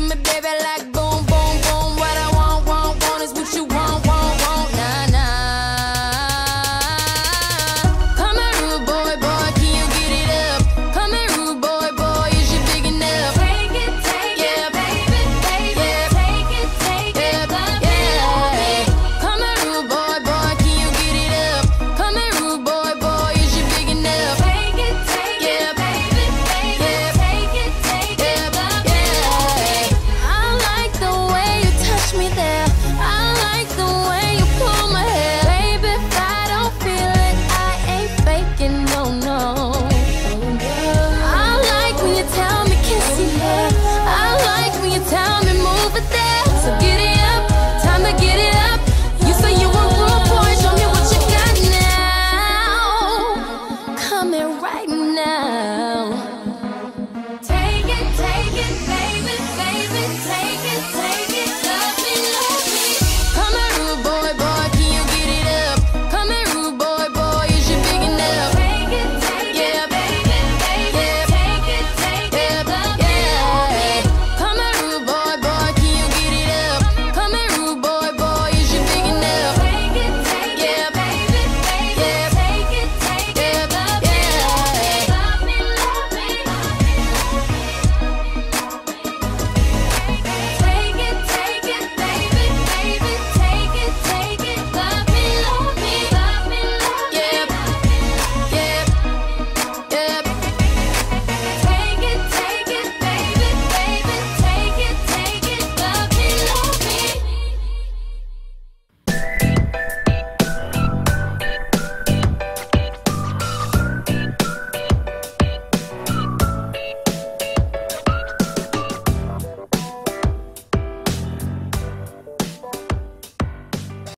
to me, baby, like boom, boom. right now.